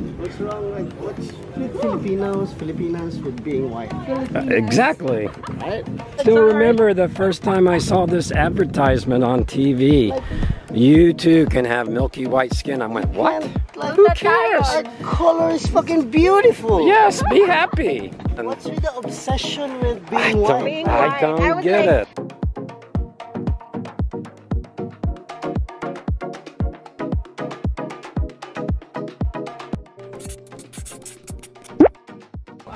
What's wrong with what's with Filipinos, Filipinas with being white? Uh, exactly. Right? Still remember the first time I saw this advertisement on TV. You too can have milky white skin. I went, what? Like, Who cares? That color is fucking beautiful. Yes, be happy. And What's with the obsession with I being don't, white? I white. don't I get like- it.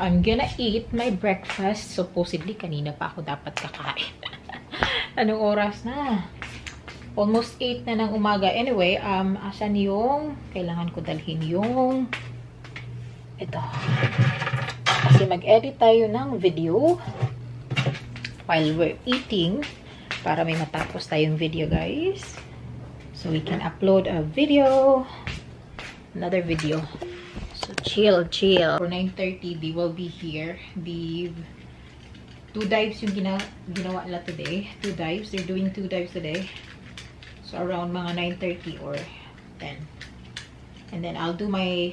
I'm gonna eat my breakfast. Supposedly, kanina pa ako dapat kakain. Anong oras na? Almost 8 na ng umaga. Anyway, um, asan yung, kailangan ko dalhin yung, ito. Kasi mag-edit tayo ng video while we're eating para may matapos tayong video, guys. So, we can upload a video, another video. So, chill, chill. For 9.30, they will be here. The two dives yung gina ginawa nila today. Two dives. They're doing two dives today. So, around mga 9.30 or 10. And then, I'll do my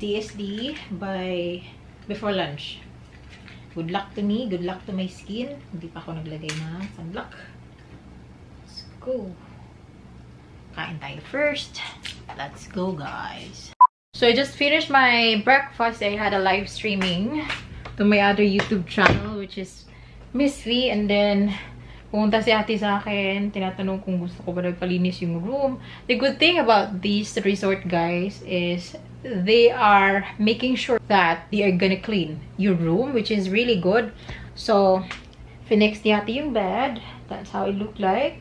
DSD by before lunch. Good luck to me. Good luck to my skin. Hindi pa ako naglagay na sunblock. Let's go. Kain tayo first. Let's go, guys. So I just finished my breakfast. I had a live streaming to my other YouTube channel, which is Miss V. And then, pumunta si ate sa akin. Tinatanong kung gusto ko ba nagpalinis yung room. The good thing about this resort, guys, is they are making sure that they are gonna clean your room, which is really good. So, finex ni ate yung bed. That's how it looked like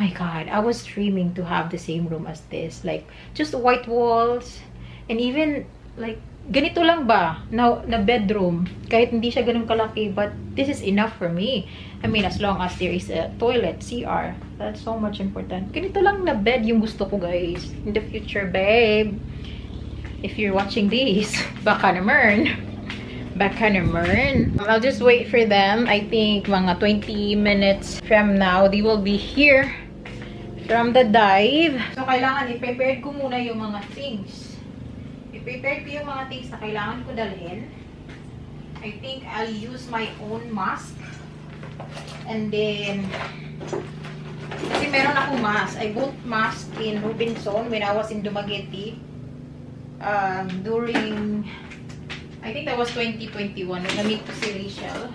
my god i was dreaming to have the same room as this like just white walls and even like ganito lang ba na, na bedroom kahit hindi siya ganun kalaki but this is enough for me i mean as long as there is a toilet cr that's so much important ganito lang na bed yung gusto ko guys in the future babe if you're watching this baka naman baka naman. I'll just wait for them. I think mga 20 minutes from now, they will be here from the dive. So, kailangan i-prepare ko muna yung mga things. I-prepare ko yung mga things na kailangan ko dalhin. I think I'll use my own mask. And then, kasi meron akong mask. I bought mask in Robinson when I was in Dumaguete. Um, during I think that was 2021. Nagamit ko si Rachel.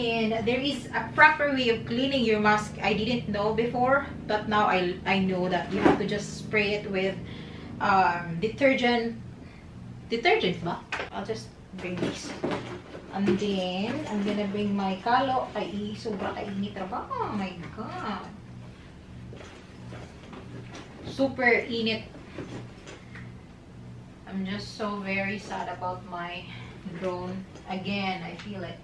And there is a proper way of cleaning your mask. I didn't know before, but now I, I know that you have to just spray it with um, detergent. Detergent ba? I'll just bring this. And then, I'm gonna bring my kalo. Ay, sobra kainit? Oh my God. Super init I'm just so very sad about my drone. Again, I feel it.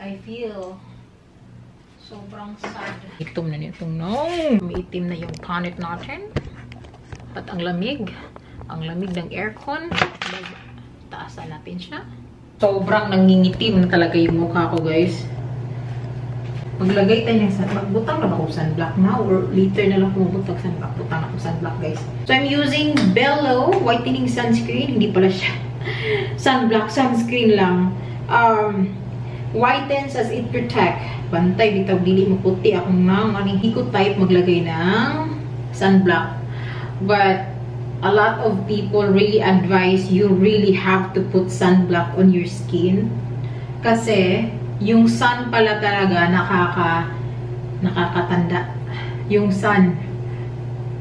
I feel sobrang sad. Itom na nitong no. Umiitim na yung planet natin. At ang lamig. Ang lamig ng aircon. Taasan natin siya. Sobrang nangingitim na talaga yung mukha ko, guys. Maglagay tayo ng sunblock. Butang na ba ako sunblock now? Or later na lang kumubutag sunblock. Butang ako sunblock, guys. So, I'm using Bello Whitening Sunscreen. Hindi pala siya. sunblock, sunscreen lang. Um, whitens as it protect. Bantay, bitaw, dili mo puti. Akong nang aning hikot type maglagay ng sunblock. But, a lot of people really advise you really have to put sunblock on your skin. Kasi, yung sun pala talaga nakaka nakakatanda. Yung sun.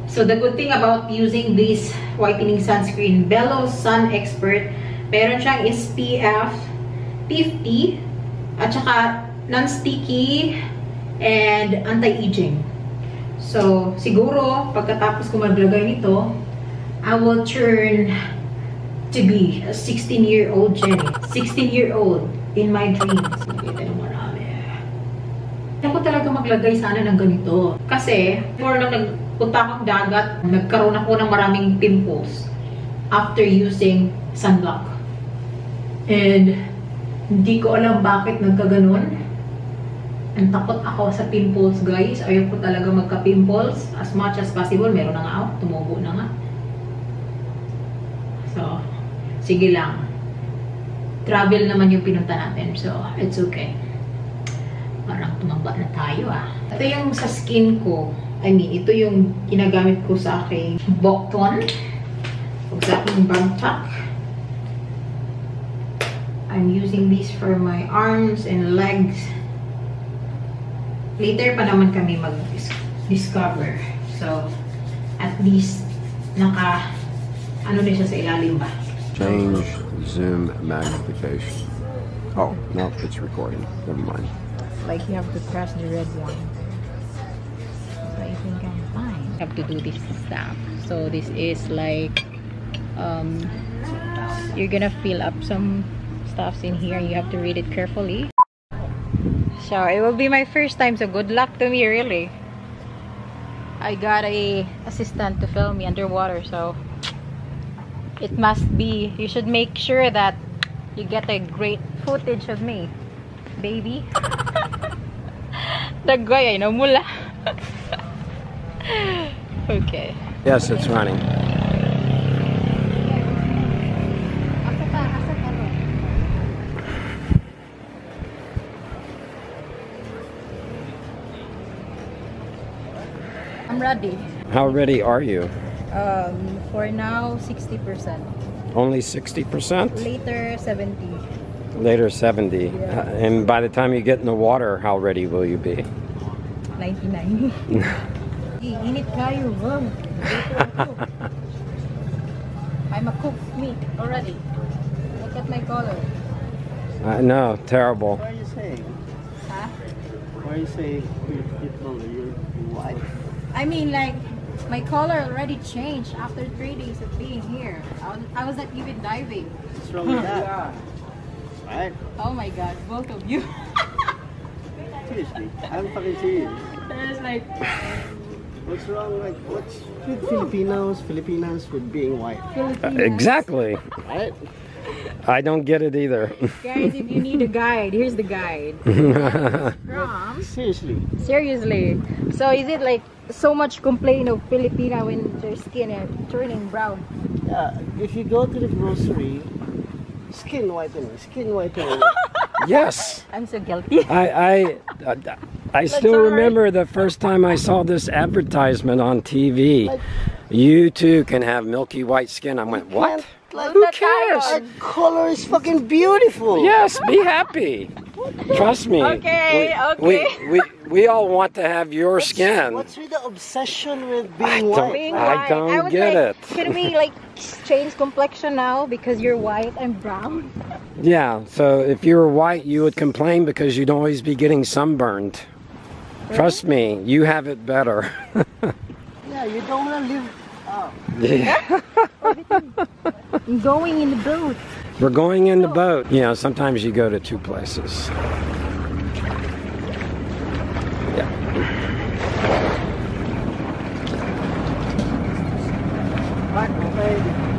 So, the good thing about using this whitening sunscreen, Bello Sun Expert, meron siyang SPF 50 at saka non-sticky and anti-aging. So, siguro, pagkatapos ko maglagay nito, I will turn to be a 16-year-old Jenny. 16-year-old in my dreams. Nakita. Ako talaga maglagay sana ng ganito. Kasi, before nang nagpunta akong dagat, nagkaroon ako ng maraming pimples after using sunblock. And, hindi ko alam bakit nagkaganon. And takot ako sa pimples, guys. Ayaw ko talaga magka-pimples. As much as possible, meron na nga ako. Tumubo na nga. So, sige lang. Travel naman yung pinunta natin. So, it's okay. Parang tumaba na tayo ah. Ito yung sa skin ko. I mean, ito yung ginagamit ko sa aking Bokton. O sa aking bagpak. I'm using this for my arms and legs. Later pa naman kami mag-discover. So, at least, naka, ano din siya sa ilalim ba? Change zoom magnification. Oh, no, it's recording. Never mind. Like you have to press the red one. So I think I'm fine. have to do this stuff. So this is like um you're gonna fill up some stuffs in here. You have to read it carefully. So it will be my first time, so good luck to me really. I got a assistant to film me underwater, so it must be you should make sure that you get a great footage of me baby Dagay ay namula. okay. Yes, it's running. Ready. How ready are you? Um, for now, 60%. Only 60%? Later, 70. Later 70. Yeah. Uh, And by the time you get in the water, how ready will you be? 99. Init kayo, wow. I'm a cooked meat already. Look at my color. I know, terrible. Why are you saying? Huh? Why are you saying you're, you're, you're white? I mean, like, my color already changed after three days of being here. I was, I was not even diving. What's wrong with that? Right? Oh my god, both of you. Seriously, I'm fucking serious. There's like, What's wrong? Like, what's with Filipinos, Filipinas with being white? Uh, exactly. Right? I don't get it either. guys, if you need a guide, here's the guide. Seriously. Seriously. So is it like so much complaint of Filipina when their skin is turning brown? Yeah, if you go to the grocery, skin whitening, skin whitening. yes. I'm so guilty. I I uh, I still alright. remember the first time I saw this advertisement on TV. You too can have milky white skin. I went, what? Like, Who cares? our color is fucking beautiful. Yes, be happy. Trust me. Okay, we, okay. We, we, we all want to have your skin. What's with the obsession with being don't- white? Being I white. don't was get like, it. Can we like change complexion now because you're white and brown? Yeah, so if you were white, you would complain because you'd always be getting sunburned. Trust me, you have it better. Yeah, you don't want to live. Oh, Yeah. I'm going in the boat. We're going in the boat. You know, sometimes you go to two places. right,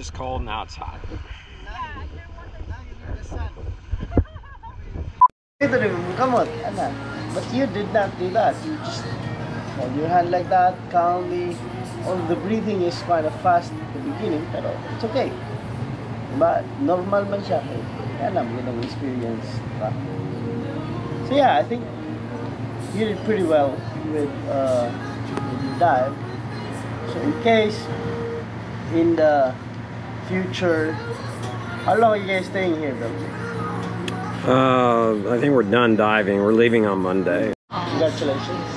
It's cold, now it's hot. Come on. But you did not do that. You just hold your hand like that, calmly. All the breathing is kind of fast at the beginning, pero it's okay. But normal man alam, yun ang experience. So yeah, I think you did pretty well with, uh, with dive. So in case in the future, how long are you guys staying here, though? Uh, I think we're done diving. We're leaving on Monday. Congratulations.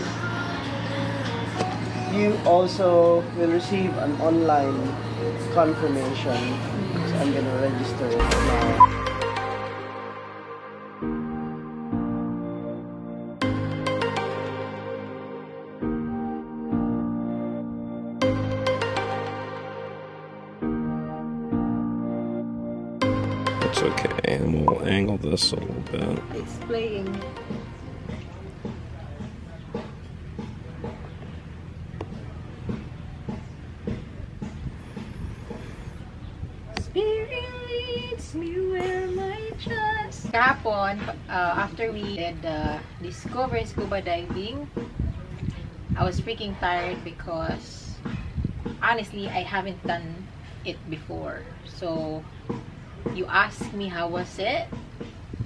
You also will receive an online confirmation. So I'm gonna register it now. This a little bit. It's playing. Spirit leads me where my trust. Uh, after we did uh, discover scuba diving, I was freaking tired because honestly, I haven't done it before. So, you asked me how was it?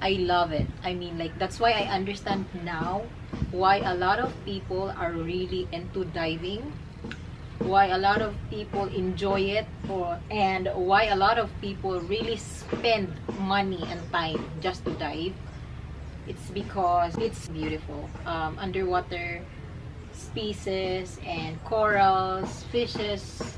I love it. I mean, like, that's why I understand now why a lot of people are really into diving. Why a lot of people enjoy it or and why a lot of people really spend money and time just to dive. It's because it's beautiful. Um, underwater species and corals, fishes,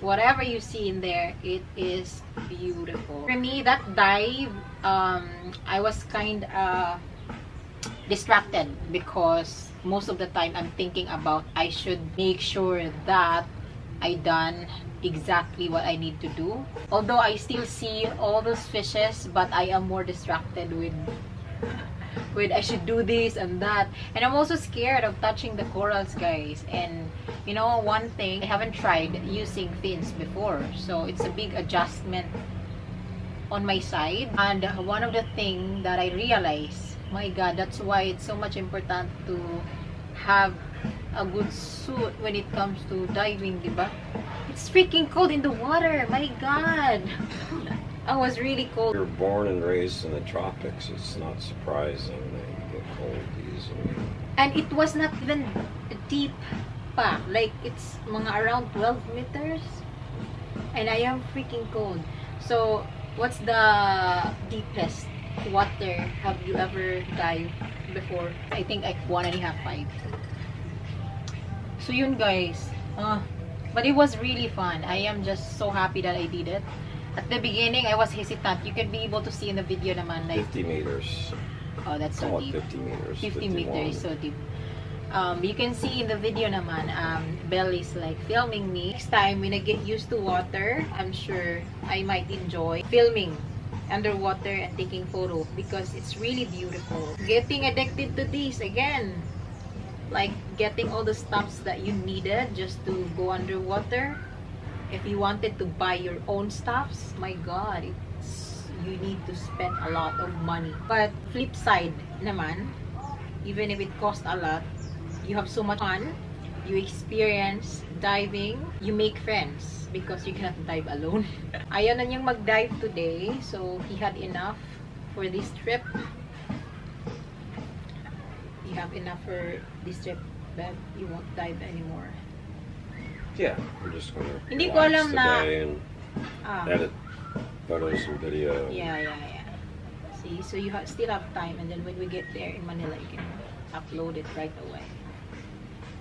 whatever you see in there, it is beautiful. For me, that dive, um, I was kind of distracted because most of the time I'm thinking about I should make sure that I done exactly what I need to do. Although I still see all those fishes, but I am more distracted with with I should do this and that. And I'm also scared of touching the corals, guys. And you know, one thing, I haven't tried using fins before. So it's a big adjustment on my side. And one of the thing that I realized, my God, that's why it's so much important to have a good suit when it comes to diving, diba? It's freaking cold in the water. My God. I was really cold. You're born and raised in the tropics. It's not surprising that you get cold easily. And it was not even deep pa. Like, it's mga around 12 meters. And I am freaking cold. So, what's the deepest water have you ever dived before? I think like one and a half, five. So, yun guys. Uh, but it was really fun. I am just so happy that I did it. At the beginning, I was hesitant. You can be able to see in the video naman, like, 50 meters. oh, that's so deep. 50 meters. 50 51. meters so deep. Um, you can see in the video naman, um, Belle is like filming me. Next time, when I get used to water, I'm sure I might enjoy filming underwater and taking photo because it's really beautiful. Getting addicted to this again. Like getting all the stuffs that you needed just to go underwater. If you wanted to buy your own stuffs, my god, it's you need to spend a lot of money. But flip side naman, even if it costs a lot, you have so much fun. You experience diving. You make friends because you cannot dive alone. Ayaw na niyang mag-dive today. So, he had enough for this trip. You have enough for this trip, but you won't dive anymore. Yeah, we're just going to Hindi ko alam na- today and Ah, edit photos and video. yeah, yeah, yeah. See, so you ha- still have time, and then when we get there in Manila, you can upload it right away.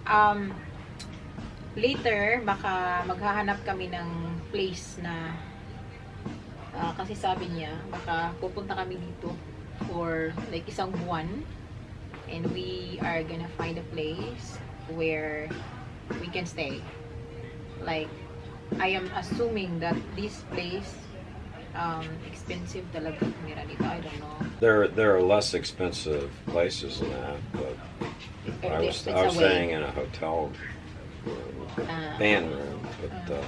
Um, later, baka maghahanap kami ng place na ah, kasi sabi niya, baka pupunta kami dito for like isang buwan and we are gonna find a place where we can stay. Like, I am assuming that this place um, expensive talaga tumira dito. I don't know. There, there are less expensive places than that, but If I was, I was away. staying in a hotel room, Ah. band room, but uh,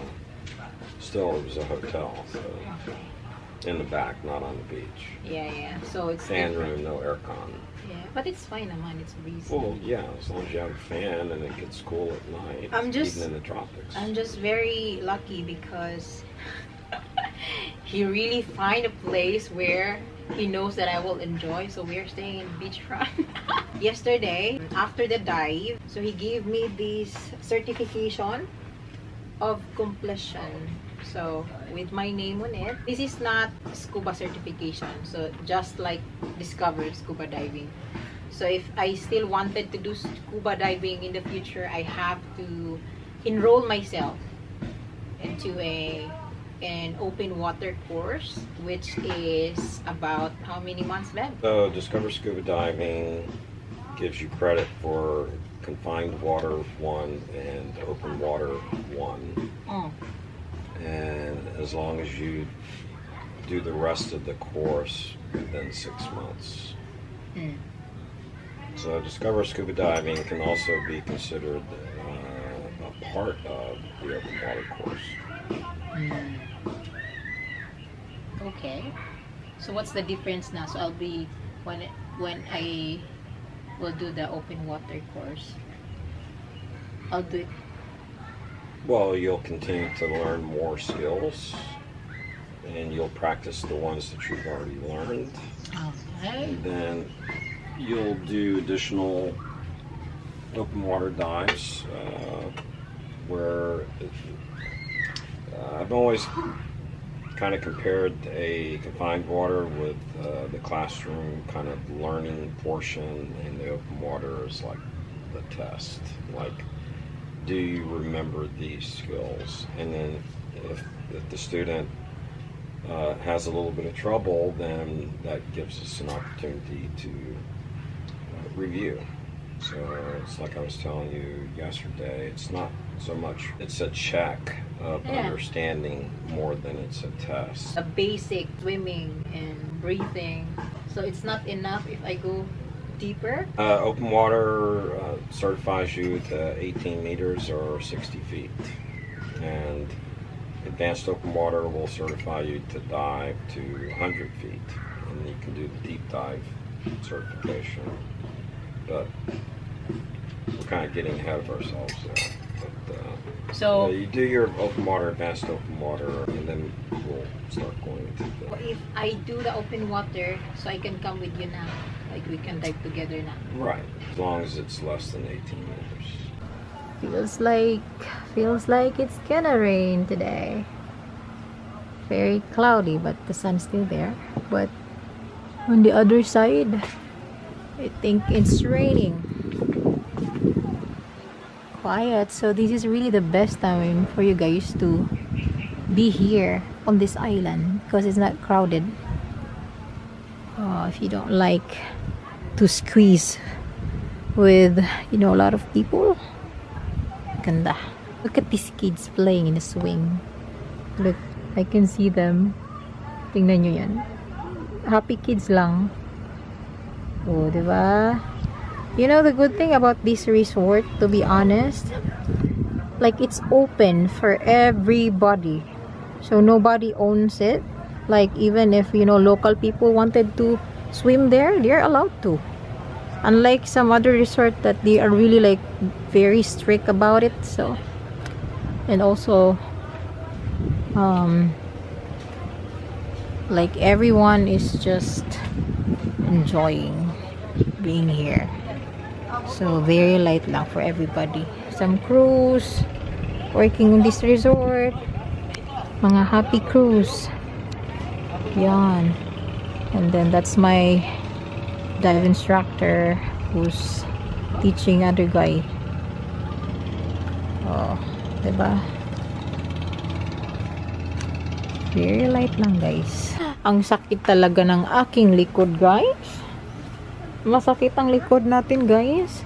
still it was a hotel, so in the back, not on the beach. Yeah, yeah. So it's Fan different. room, no aircon. Yeah, but it's fine naman. It's breezy. Well, yeah, as long as you have a fan and it gets cool at night, I'm just- even in the tropics. I'm just very lucky because he really find a place where he knows that I will enjoy. So we're staying in beachfront. Yesterday, after the dive, so he gave me this certification of completion. So with my name on it, this is not scuba certification. So just like Discover Scuba Diving. So if I still wanted to do scuba diving in the future, I have to enroll myself into a an open water course, which is about how many months, Ben? So, Discover Scuba Diving gives you credit for confined water one and open water one. As long as you do the rest of the course within six months. Mm. So, Discover Scuba Diving can also be considered uh, a part of the open water course. okay. So what's the difference now? So I'll be when when I will do the open water course. I'll do it. Well, you'll continue to learn more skills and you'll practice the ones that you've already learned. Okay. And then you'll do additional open water dives uh, where uh, I've always kind of compared a confined water with uh, the classroom kind of learning portion, and the open water is like the test. Like, do you remember these skills? And then if, if the student uh, has a little bit of trouble, then that gives us an opportunity to uh, review. So it's like I was telling you yesterday, it's not so much, it's a check of Yeah. understanding more than it's a test. A basic swimming and breathing. So it's not enough if I go deeper. Uh, open water uh, certifies you to 18 meters or 60 feet. And advanced open water will certify you to dive to 100 feet. And you can do the deep dive certification. But we're kind of getting ahead of ourselves there. But, uh, So yeah, you do your open water, advanced open water, and then we'll start going to the. if I do the open water, so I can come with you now. Like we can dive together now. Right, as long as it's less than 18 meters. Feels like feels like it's gonna rain today. Very cloudy, but the sun's still there. But on the other side, I think it's raining. Quiet. So this is really the best time for you guys to be here on this island because it's not crowded. If you don't like to squeeze with you know a lot of people Ganda. Look at these kids playing in the swing. Look, I can see them. Tingnan nyo yan. Happy kids lang. Oh, di ba? You know the good thing about this resort, to be honest, like it's open for everybody. So nobody owns it. Like even if, you know, local people wanted to swim there, they're allowed to. Unlike some other resort that they are really like very strict about it so. And also um like everyone is just enjoying being here. So very light lang for everybody. Some crews working on this resort mga happy crews yan And then that's my dive instructor who's teaching other guy. Oh, 'di ba? Very light lang, guys. Ang sakit talaga ng aking likod, guys. Masakit ang likod natin, guys.